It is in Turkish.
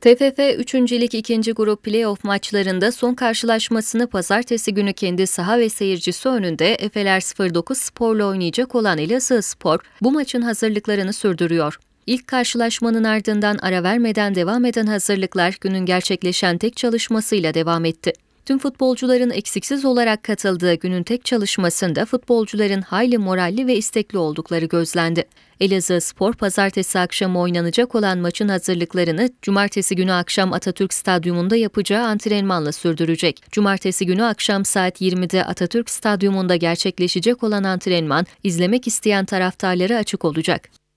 TFF 3. Lig 2. Grup Playoff maçlarında son karşılaşmasını pazartesi günü kendi saha ve seyircisi önünde Efeler 09 Spor'la oynayacak olan Elazığ Spor bu maçın hazırlıklarını sürdürüyor. İlk karşılaşmanın ardından ara vermeden devam eden hazırlıklar günün gerçekleşen tek çalışmasıyla devam etti. Tüm futbolcuların eksiksiz olarak katıldığı günün tek çalışmasında futbolcuların hayli moralli ve istekli oldukları gözlendi. Elazığ Spor pazartesi akşamı oynanacak olan maçın hazırlıklarını cumartesi günü akşam Atatürk Stadyumunda yapacağı antrenmanla sürdürecek. Cumartesi günü akşam saat 20'de Atatürk Stadyumunda gerçekleşecek olan antrenman izlemek isteyen taraftarlara açık olacak.